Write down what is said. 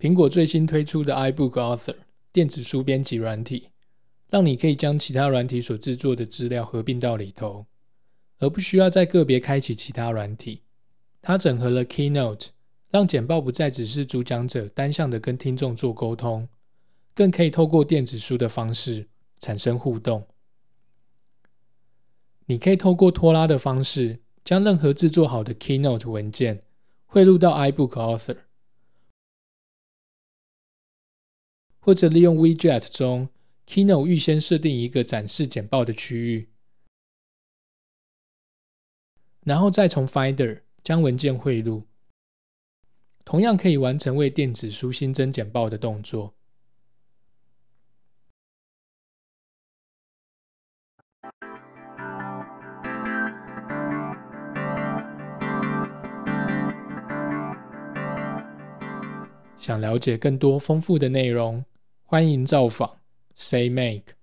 苹果最新推出的 iBook Author 电子书编辑软体，让你可以将其他软体所制作的资料合并到里头，而不需要再个别开启其他软体。它整合了 Keynote，让简报不再只是主讲者单向的跟听众做沟通，更可以透过电子书的方式产生互动。你可以透过拖拉的方式，将任何制作好的 Keynote 文件汇入到 iBook Author。或者利用 WeJet 中 Keynote 预先设定一个展示简报的区域，然后再从 Finder 将文件汇入，同样可以完成为电子书新增简报的动作。想了解更多丰富的内容。欢迎造访 Say Make。